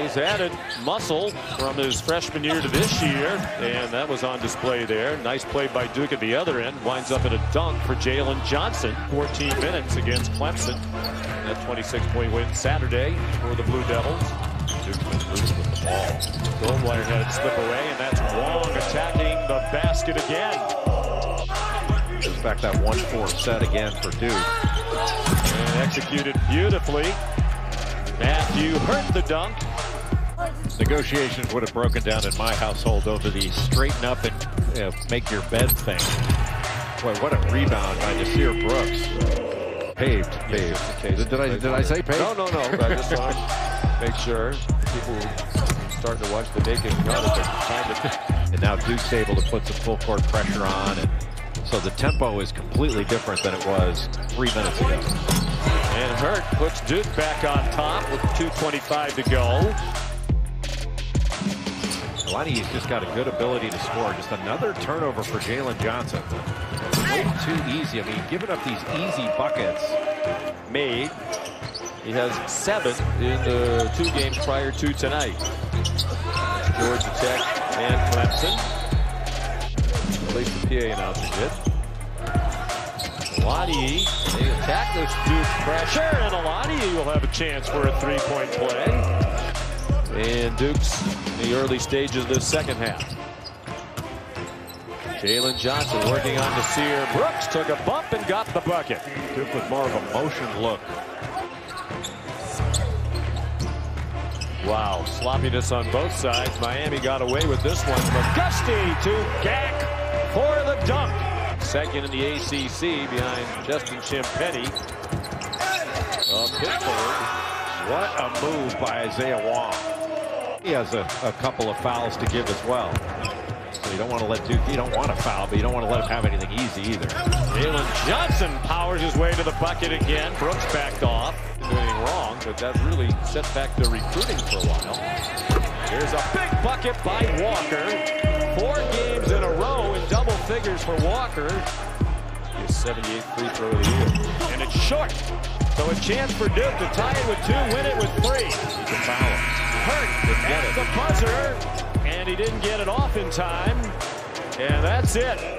He's added muscle from his freshman year to this year, and that was on display there. Nice play by Duke at the other end. Winds up in a dunk for Jalen Johnson. 14 minutes against Clemson. That 26-point win Saturday for the Blue Devils. Duke loose with the ball. Goldwire had it slip away, and that's Wong attacking the basket again. In fact, that 1-4 set again for Duke. And executed beautifully. Matthew Hurt the dunk. Negotiations would have broken down in my household over the straighten up and make your bed thing. Boy, what a rebound by Nysier Brooks. Paved, paved. Did I did I say paved? No, no, no. I just want to make sure people starting to watch the naked gun if they're trying to. And now Duke's able to put some full court pressure on, and so the tempo is completely different than it was three minutes ago. And Hurt puts Duke back on top with 2.25 to go. Olaniyi has just got a good ability to score. Just another turnover for Jalen Johnson. Way too easy. I mean, giving up these easy buckets. Made. He has seven in the two games prior to tonight. Georgia Tech and Clemson. At least the PA announcer did. Olaniyi, they attack this Duke pressure, and Olaniyi will have a chance for a three-point play. And Duke's in the early stages of this second half. Jalen Johnson working on Nysier Brooks, took a bump and got the bucket. Duke with more of a motion look. Wow, sloppiness on both sides. Miami got away with this one. McGusty to Gak for the dunk. Second in the ACC behind Justin Champagnie of Pittsburgh. What a move by Isiah Wong. He has a, a couple of fouls to give as well. So you don't want to let Duke, you don't want to foul, but you don't want to let him have anything easy either. Jalen Johnson powers his way to the bucket again. Brooks backed off. Didn't do anything wrong, but that really set back the recruiting for a while. Here's a big bucket by Walker. Four games in a row in double figures for Walker. His 78th free throw of the year. And it's short. So a chance for Duke to tie it with two, win it with three. At it. the buzzer, and he didn't get it off in time. And that's it.